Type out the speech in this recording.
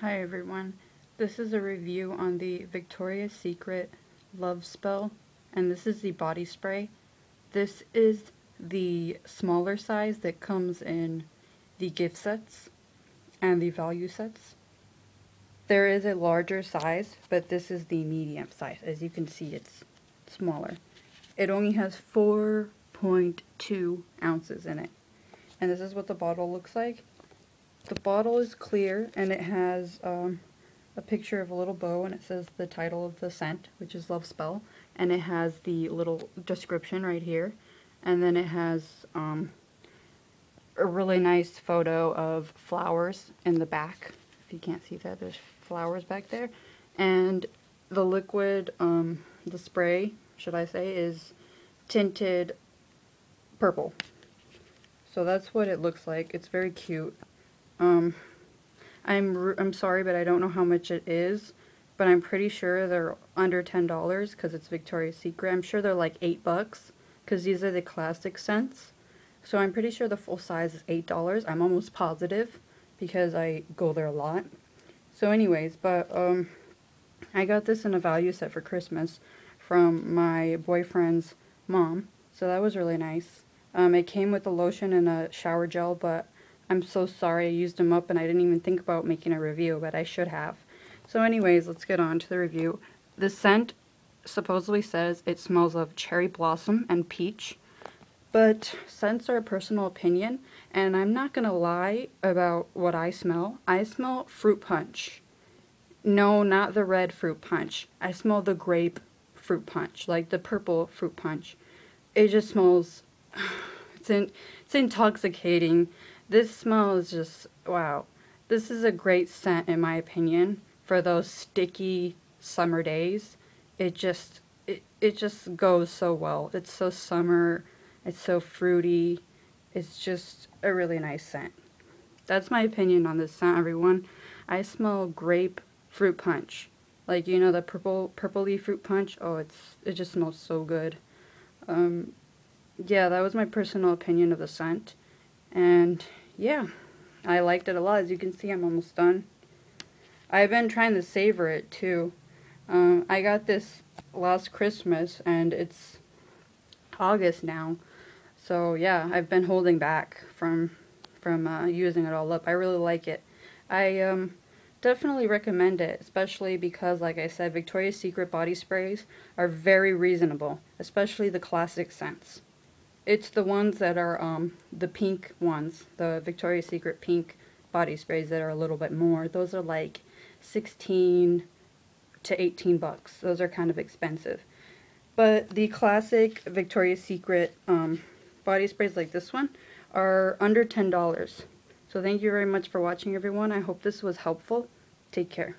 Hi everyone, this is a review on the Victoria's Secret Love Spell and this is the body spray. This is the smaller size that comes in the gift sets and the value sets. There is a larger size, but this is the medium size. As you can see, it's smaller. It only has 4.2 ounces in it. And this is what the bottle looks like. The bottle is clear and it has um, a picture of a little bow and it says the title of the scent, which is Love Spell. And it has the little description right here. And then it has um, a really nice photo of flowers in the back. If you can't see that, there's flowers back there. And the liquid, um, the spray, should I say, is tinted purple. So that's what it looks like. It's very cute. Um, I'm, I'm sorry, but I don't know how much it is, but I'm pretty sure they're under $10 because it's Victoria's Secret. I'm sure they're like 8 bucks because these are the classic scents. So I'm pretty sure the full size is $8. I'm almost positive because I go there a lot. So anyways, but um, I got this in a value set for Christmas from my boyfriend's mom. So that was really nice. Um, it came with a lotion and a shower gel, but I'm so sorry I used them up and I didn't even think about making a review, but I should have. So anyways, let's get on to the review. The scent supposedly says it smells of cherry blossom and peach, but scents are a personal opinion, and I'm not going to lie about what I smell. I smell fruit punch. No, not the red fruit punch. I smell the grape fruit punch, like the purple fruit punch. It just smells, it's, in, it's intoxicating. This smell is just, wow. This is a great scent in my opinion for those sticky summer days. It just, it, it just goes so well. It's so summer, it's so fruity. It's just a really nice scent. That's my opinion on this scent, everyone. I smell grape fruit punch. Like, you know, the purple, purpley fruit punch. Oh, it's, it just smells so good. Um, yeah, that was my personal opinion of the scent. And yeah, I liked it a lot. As you can see, I'm almost done. I've been trying to savor it too. Um, I got this last Christmas and it's August now. So yeah, I've been holding back from from uh, using it all up. I really like it. I um, definitely recommend it, especially because, like I said, Victoria's Secret body sprays are very reasonable, especially the classic scents. It's the ones that are um, the pink ones, the Victoria's Secret pink body sprays that are a little bit more. Those are like 16 to 18 bucks. Those are kind of expensive. But the classic Victoria's Secret um, body sprays like this one are under $10. So thank you very much for watching everyone. I hope this was helpful. Take care.